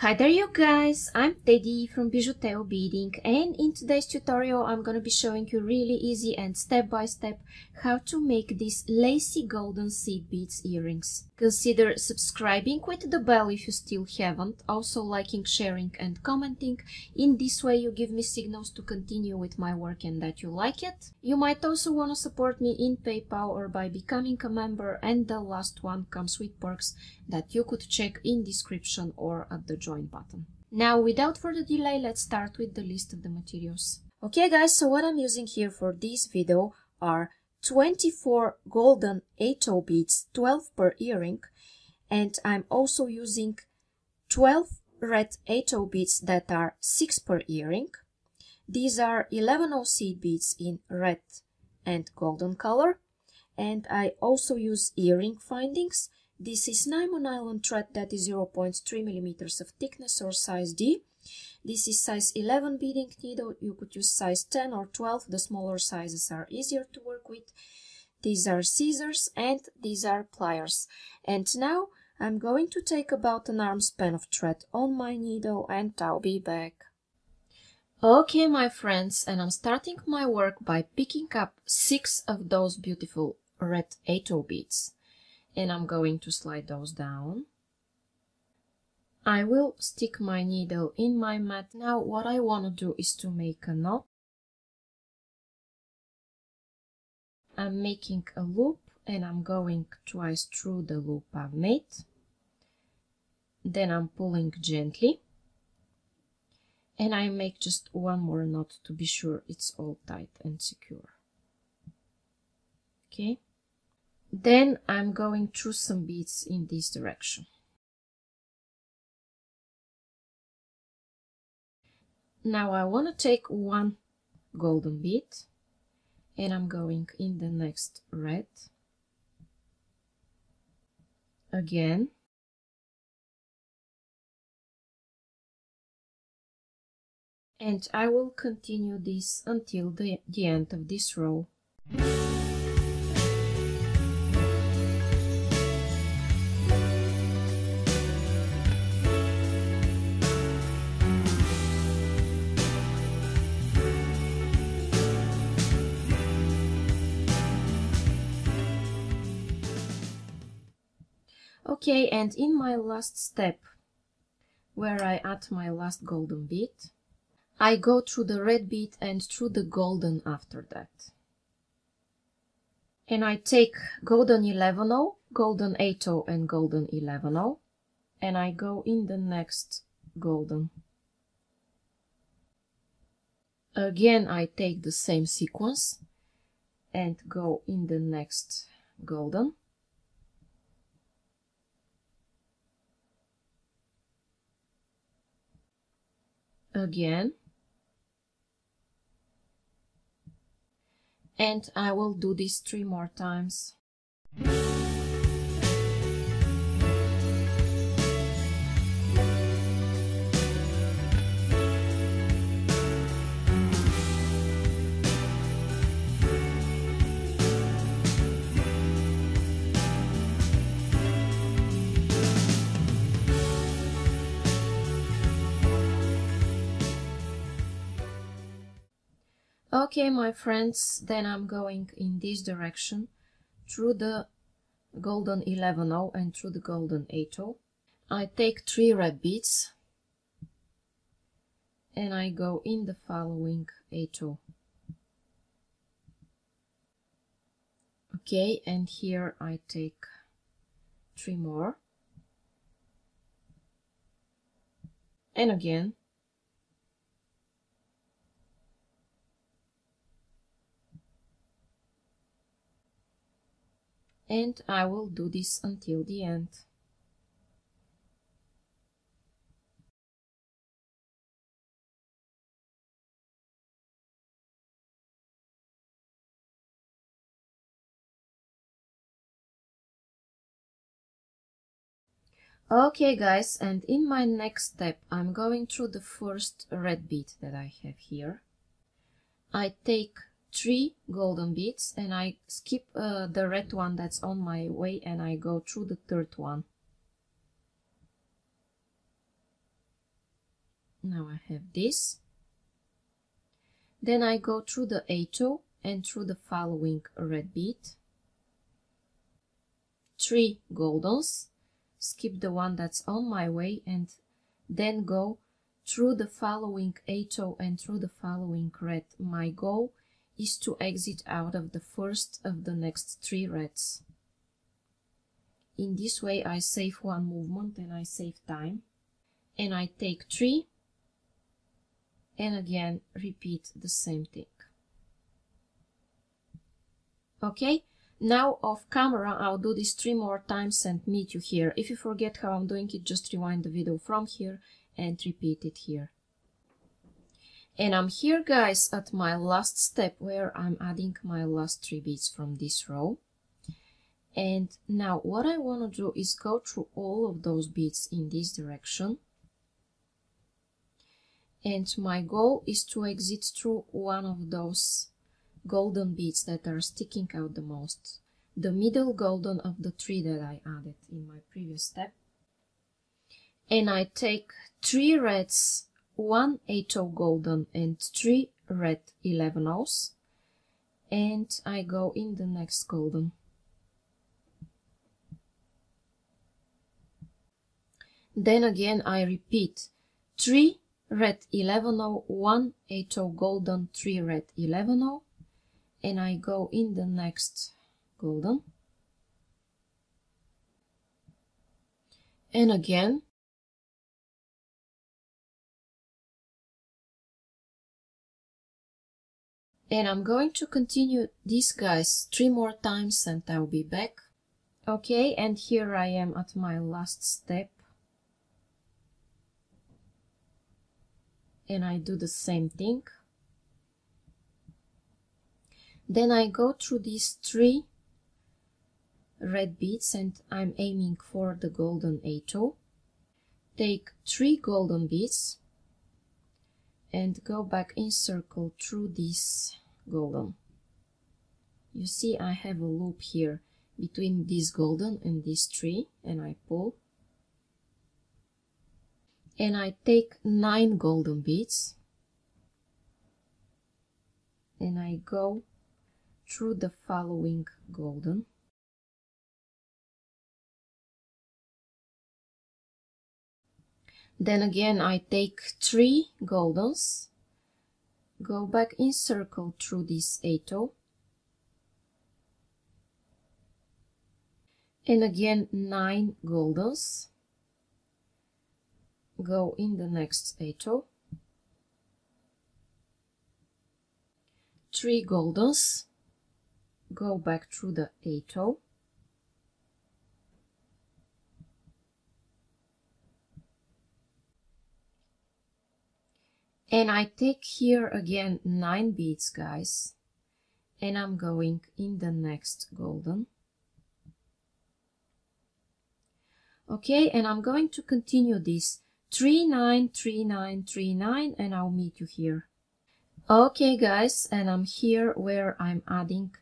Hi there you guys, I'm Teddy from Bijuteo Beading and in today's tutorial I'm gonna be showing you really easy and step by step how to make these lacy golden seed beads earrings. Consider subscribing with the bell if you still haven't, also liking, sharing and commenting. In this way you give me signals to continue with my work and that you like it. You might also want to support me in PayPal or by becoming a member and the last one comes with perks that you could check in description or at the join button. Now without further delay let's start with the list of the materials. Okay guys, so what I'm using here for this video are 24 golden 8 beads, 12 per earring, and I'm also using 12 red 8 beads that are 6 per earring. These are 11 seed beads in red and golden color, and I also use earring findings. This is nylon thread that is 0.3 millimeters of thickness or size D. This is size 11 beading needle. You could use size 10 or 12. The smaller sizes are easier to work with. These are scissors and these are pliers. And now I'm going to take about an arm span of thread on my needle and I'll be back. Okay, my friends, and I'm starting my work by picking up six of those beautiful red 8 beads. And I'm going to slide those down. I will stick my needle in my mat. Now what I want to do is to make a knot. I'm making a loop and I'm going twice through the loop I've made. Then I'm pulling gently. And I make just one more knot to be sure it's all tight and secure. Okay. Then I'm going through some beads in this direction. Now I want to take one golden bead and I'm going in the next red again and I will continue this until the, the end of this row. Okay, and in my last step, where I add my last golden bead, I go through the red bead and through the golden after that. And I take golden 11 golden 8 and golden 11 and I go in the next golden. Again I take the same sequence and go in the next golden. Again and I will do this three more times. Okay, my friends, then I'm going in this direction through the golden 11 and through the golden 8 I take three red beads and I go in the following 8 Okay, and here I take three more. And again, and I will do this until the end. Okay guys, and in my next step I'm going through the first red bead that I have here. I take three golden beads and I skip uh, the red one that's on my way and I go through the third one. now I have this. Then I go through the 8 and through the following red bead. Three goldens, skip the one that's on my way and then go through the following 8 and through the following red. My goal is to exit out of the first of the next three reds. In this way I save one movement and I save time. And I take three and again repeat the same thing. Okay, now off camera I'll do this three more times and meet you here. If you forget how I'm doing it, just rewind the video from here and repeat it here. And I'm here guys at my last step where I'm adding my last three beads from this row. And now what I want to do is go through all of those beads in this direction. And my goal is to exit through one of those golden beads that are sticking out the most. The middle golden of the three that I added in my previous step. And I take three reds, one 8 golden and three red 11 O's. And I go in the next golden. Then again I repeat 3 red 11 0, 1 8 golden, 3 red 11 0 and I go in the next golden and again and I'm going to continue these guys three more times and I'll be back. Okay and here I am at my last step. And I do the same thing. Then I go through these three red beads and I'm aiming for the golden 8 take three golden beads and go back in circle through this golden. You see I have a loop here between this golden and this three and I pull. And I take nine golden beads. And I go through the following golden then again I take three goldens. Go back in circle through this 8 and again 9 goldens. Go in the next 8 3 goldens. Go back through the 8 and I take here again 9 beads guys. And I'm going in the next golden. Okay and I'm going to continue this. 3 9 3 9 3 9 and I'll meet you here. Okay guys and I'm here where I'm adding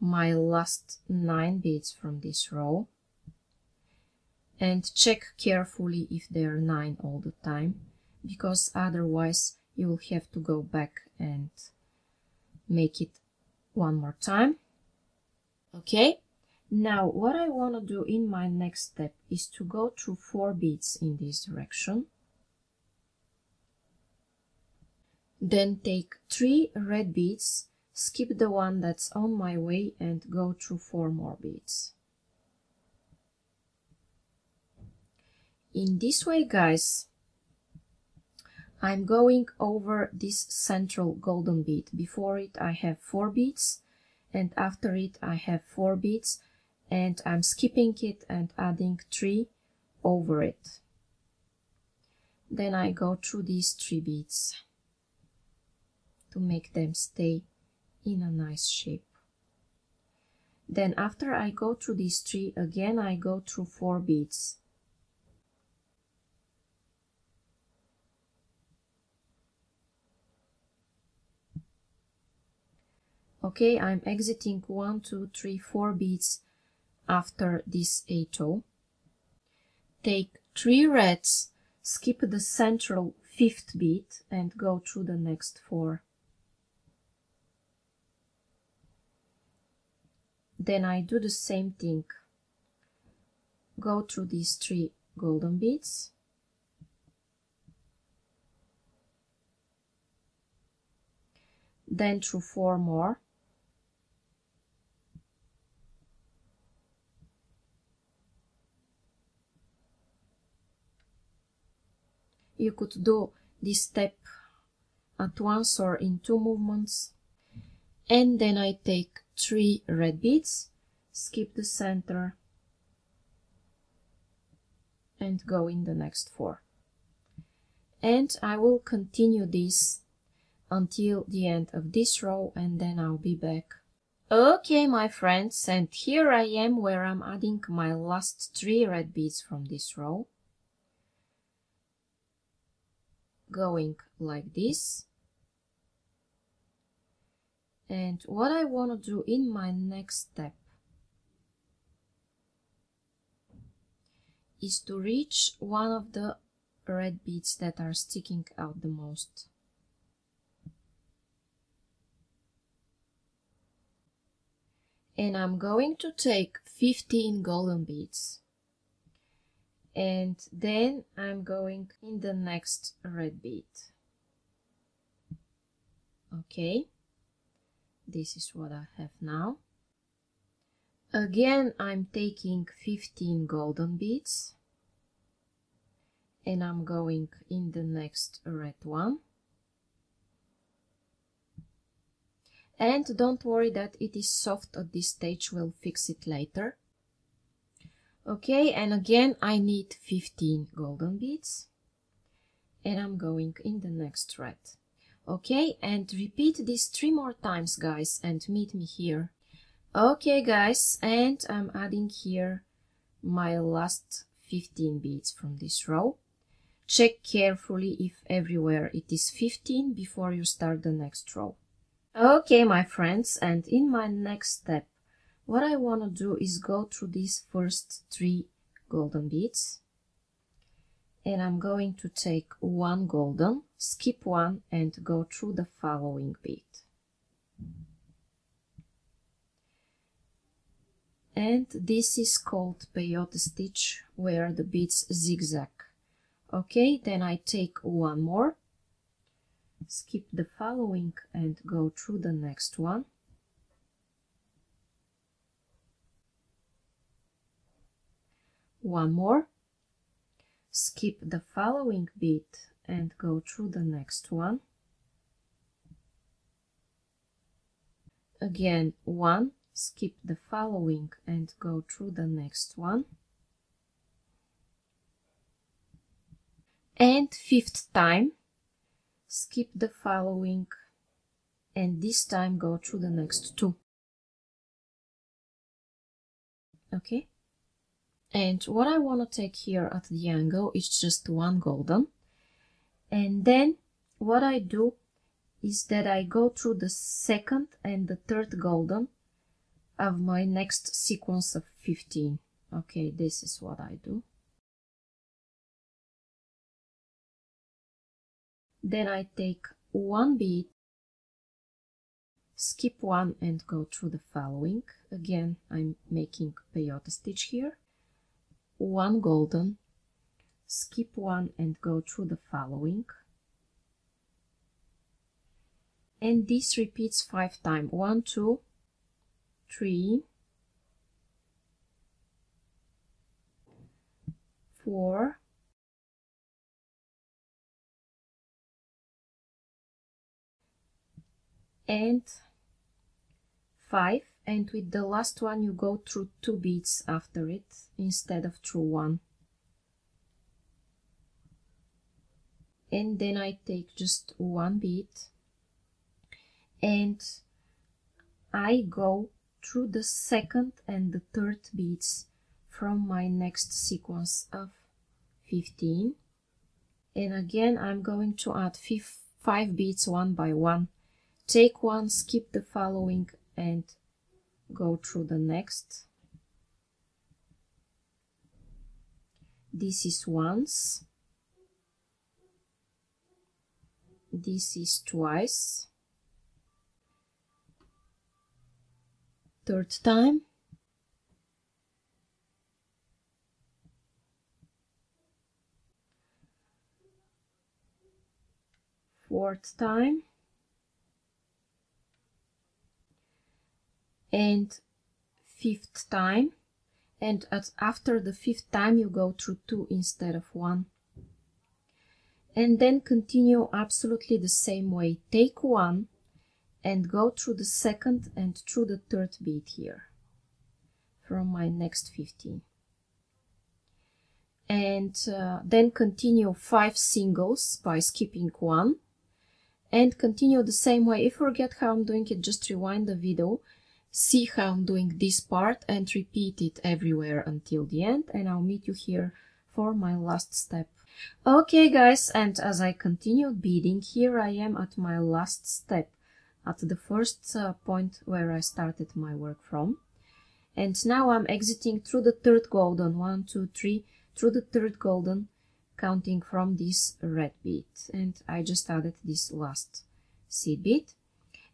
my last 9 beads from this row. And check carefully if they're 9 all the time because otherwise you will have to go back and make it one more time. Okay? Now what I want to do in my next step is to go through four beads in this direction. Then take three red beads, skip the one that's on my way and go through four more beads. In this way, guys, I'm going over this central golden bead. Before it, I have four beads, and after it, I have four beads, and I'm skipping it and adding three over it. Then I go through these three beads to make them stay in a nice shape. Then after I go through these three, again I go through four beads. Okay, I'm exiting one, two, three, four beads after this 8 Take three reds, skip the central fifth bead and go through the next four. Then I do the same thing. Go through these three golden beads. Then through four more. You could do this step at once or in two movements. And then I take three red beads, skip the center, and go in the next four. And I will continue this until the end of this row and then I'll be back. Okay, my friends, and here I am where I'm adding my last three red beads from this row. Going like this. And what I want to do in my next step is to reach one of the red beads that are sticking out the most. And I'm going to take 15 golden beads. And then I'm going in the next red bead. Okay, this is what I have now. Again, I'm taking 15 golden beads and I'm going in the next red one. And don't worry that it is soft at this stage, we'll fix it later. Okay, and again I need 15 golden beads and I'm going in the next red. Okay, and repeat this three more times guys and meet me here. Okay guys, and I'm adding here my last 15 beads from this row. Check carefully if everywhere it is 15 before you start the next row. Okay, my friends, and in my next step, what I want to do is go through these first three golden beads. And I'm going to take one golden, skip one, and go through the following bead. And this is called peyote stitch, where the beads zigzag. Okay, then I take one more, skip the following and go through the next one. One more, skip the following bead and go through the next one. Again, one, skip the following and go through the next one. and fifth time skip the following and this time go through the next two okay and what I want to take here at the angle is just one golden and then what I do is that I go through the second and the third golden of my next sequence of 15 okay this is what I do Then I take one bead, skip one and go through the following. Again, I'm making peyote stitch here. One golden, skip one and go through the following. And this repeats five times. One, two, three, four, and 5 and with the last one you go through two beads after it instead of through one. And then I take just one bead and I go through the second and the third beads from my next sequence of 15 and again I'm going to add five beads one by one. Take one, skip the following and go through the next. This is once. this is twice third time fourth time and fifth time. And at, after the fifth time you go through two instead of one. And then continue absolutely the same way. Take one and go through the second and through the third bead here from my next 15 and uh, then continue five singles by skipping one. And continue the same way. If you forget how I'm doing it just rewind the video see how I'm doing this part and repeat it everywhere until the end and I'll meet you here for my last step. Okay guys, and as I continued beading, here I am at my last step, at the first uh, point where I started my work from. And now I'm exiting through the third golden, one, two, three, through the third golden, counting from this red bead. And I just added this last seed bead.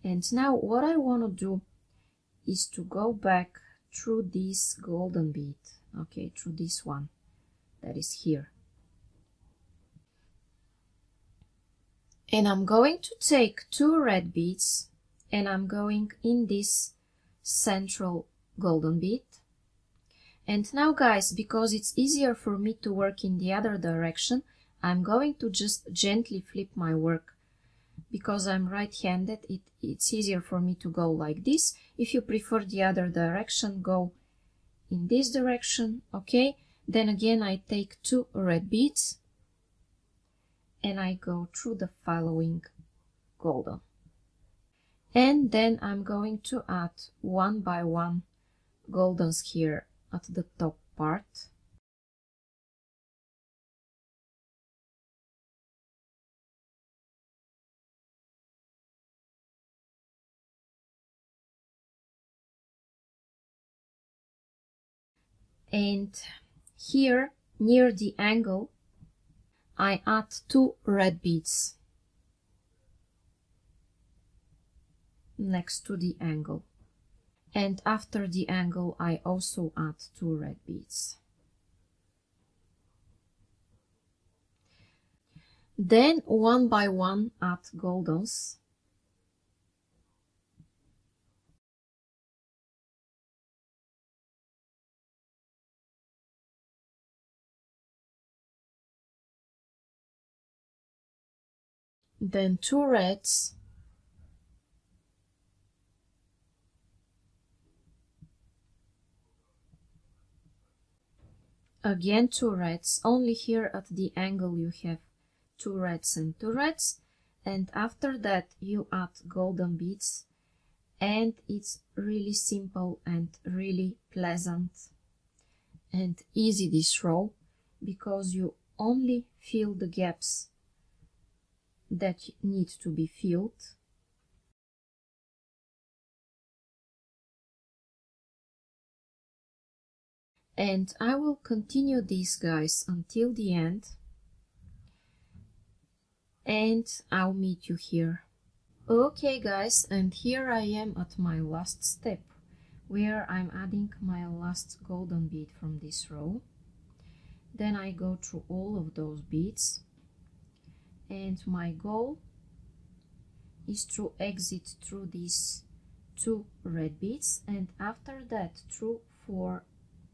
And now what I want to do is to go back through this golden bead. Okay through this one that is here. And I'm going to take two red beads and I'm going in this central golden bead. And now guys because it's easier for me to work in the other direction I'm going to just gently flip my work because I'm right-handed it, it's easier for me to go like this. If you prefer the other direction go in this direction okay? Then again I take two red beads and I go through the following golden. And then I'm going to add one by one goldens here at the top part and here near the angle I add two red beads next to the angle. And after the angle I also add two red beads. Then one by one add goldens then two reds. Again two reds. Only here at the angle you have two reds and two reds. And after that you add golden beads. And it's really simple and really pleasant. And easy this row because you only fill the gaps that need to be filled. And I will continue these guys until the end and I'll meet you here. Okay guys and here I am at my last step where I'm adding my last golden bead from this row. Then I go through all of those beads and my goal is to exit through these two red beads and after that through four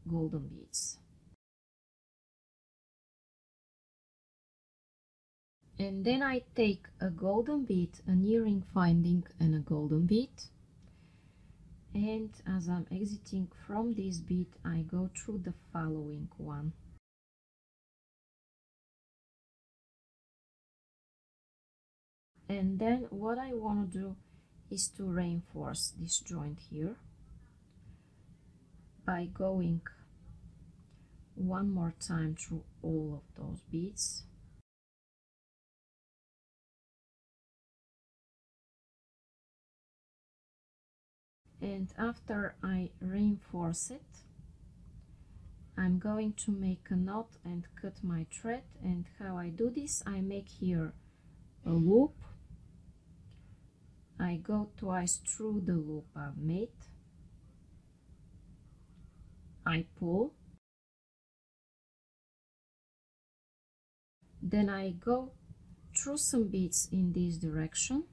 golden beads. And then I take a golden bead, an earring finding and a golden bead. And as I'm exiting from this bead I go through the following one and then what I want to do is to reinforce this joint here by going one more time through all of those beads. And after I reinforce it I'm going to make a knot and cut my thread. And how I do this I make here a loop I go twice through the loop I've made I pull. Then I go through some beads in this direction.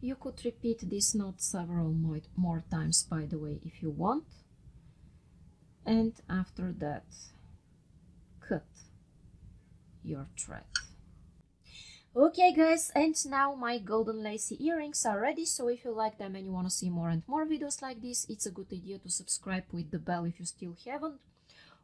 You could repeat this knot several more times by the way if you want. And after that cut your thread okay guys and now my golden lacy earrings are ready so if you like them and you want to see more and more videos like this it's a good idea to subscribe with the bell if you still haven't.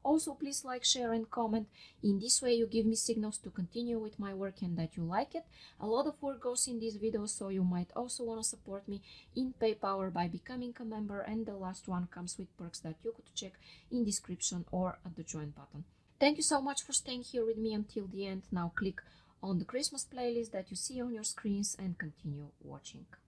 Also please like share and comment. In this way you give me signals to continue with my work and that you like it. A lot of work goes in these videos so you might also want to support me in PayPal or by becoming a member and the last one comes with perks that you could check in description or at the join button. Thank you so much for staying here with me until the end. Now click on the Christmas playlist that you see on your screens and continue watching.